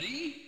Ready?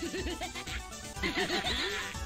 Ha ha ha!